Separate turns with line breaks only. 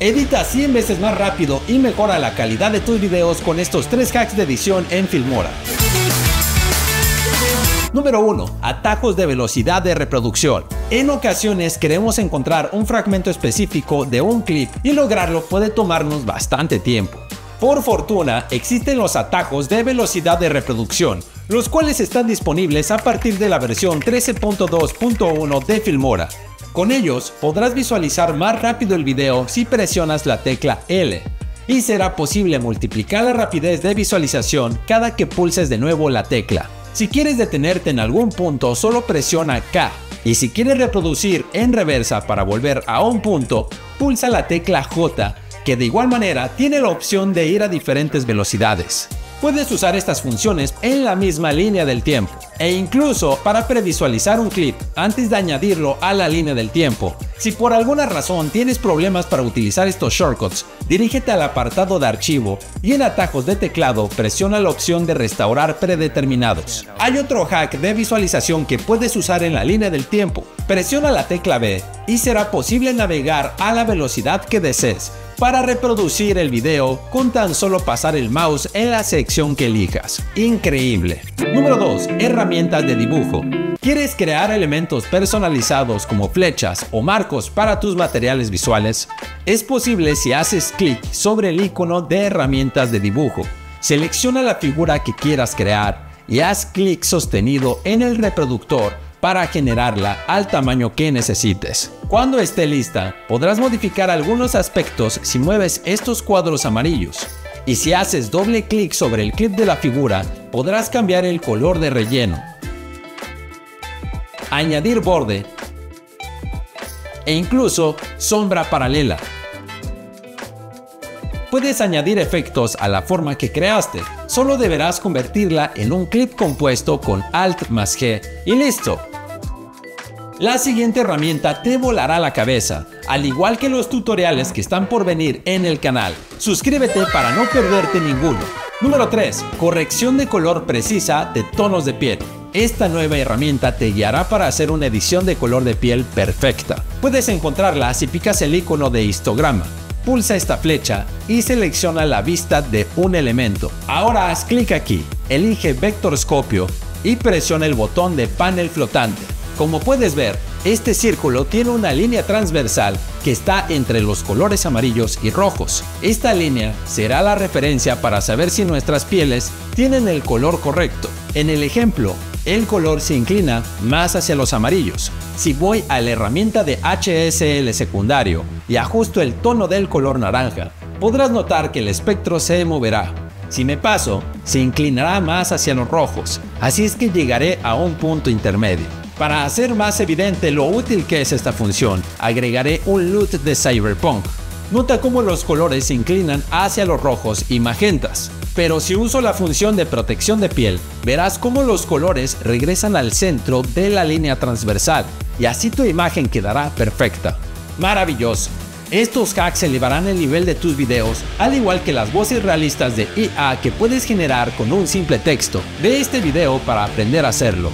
Edita 100 veces más rápido y mejora la calidad de tus videos con estos 3 hacks de edición en Filmora. Número 1. Atajos de velocidad de reproducción. En ocasiones queremos encontrar un fragmento específico de un clip y lograrlo puede tomarnos bastante tiempo. Por fortuna, existen los atajos de velocidad de reproducción, los cuales están disponibles a partir de la versión 13.2.1 de Filmora. Con ellos podrás visualizar más rápido el video si presionas la tecla L y será posible multiplicar la rapidez de visualización cada que pulses de nuevo la tecla. Si quieres detenerte en algún punto solo presiona K y si quieres reproducir en reversa para volver a un punto, pulsa la tecla J que de igual manera tiene la opción de ir a diferentes velocidades. Puedes usar estas funciones en la misma línea del tiempo e incluso para previsualizar un clip antes de añadirlo a la línea del tiempo. Si por alguna razón tienes problemas para utilizar estos shortcuts, dirígete al apartado de archivo y en atajos de teclado presiona la opción de restaurar predeterminados. Hay otro hack de visualización que puedes usar en la línea del tiempo. Presiona la tecla B y será posible navegar a la velocidad que desees para reproducir el video con tan solo pasar el mouse en la sección que elijas. Increíble. Número 2. Herramientas de dibujo. ¿Quieres crear elementos personalizados como flechas o marcos para tus materiales visuales? Es posible si haces clic sobre el icono de herramientas de dibujo. Selecciona la figura que quieras crear y haz clic sostenido en el reproductor para generarla al tamaño que necesites. Cuando esté lista, podrás modificar algunos aspectos si mueves estos cuadros amarillos. Y si haces doble clic sobre el clip de la figura, podrás cambiar el color de relleno, añadir borde e incluso sombra paralela. Puedes añadir efectos a la forma que creaste, solo deberás convertirla en un clip compuesto con Alt más G y listo. La siguiente herramienta te volará la cabeza, al igual que los tutoriales que están por venir en el canal. Suscríbete para no perderte ninguno. Número 3. Corrección de color precisa de tonos de piel. Esta nueva herramienta te guiará para hacer una edición de color de piel perfecta. Puedes encontrarla si picas el icono de histograma. Pulsa esta flecha y selecciona la vista de un elemento. Ahora haz clic aquí, elige Vectorscopio y presiona el botón de panel flotante. Como puedes ver, este círculo tiene una línea transversal que está entre los colores amarillos y rojos. Esta línea será la referencia para saber si nuestras pieles tienen el color correcto. En el ejemplo, el color se inclina más hacia los amarillos. Si voy a la herramienta de HSL secundario y ajusto el tono del color naranja, podrás notar que el espectro se moverá. Si me paso, se inclinará más hacia los rojos, así es que llegaré a un punto intermedio. Para hacer más evidente lo útil que es esta función, agregaré un LUT de Cyberpunk. Nota cómo los colores se inclinan hacia los rojos y magentas. Pero si uso la función de protección de piel, verás cómo los colores regresan al centro de la línea transversal y así tu imagen quedará perfecta. Maravilloso. Estos hacks elevarán el nivel de tus videos, al igual que las voces realistas de IA que puedes generar con un simple texto. Ve este video para aprender a hacerlo.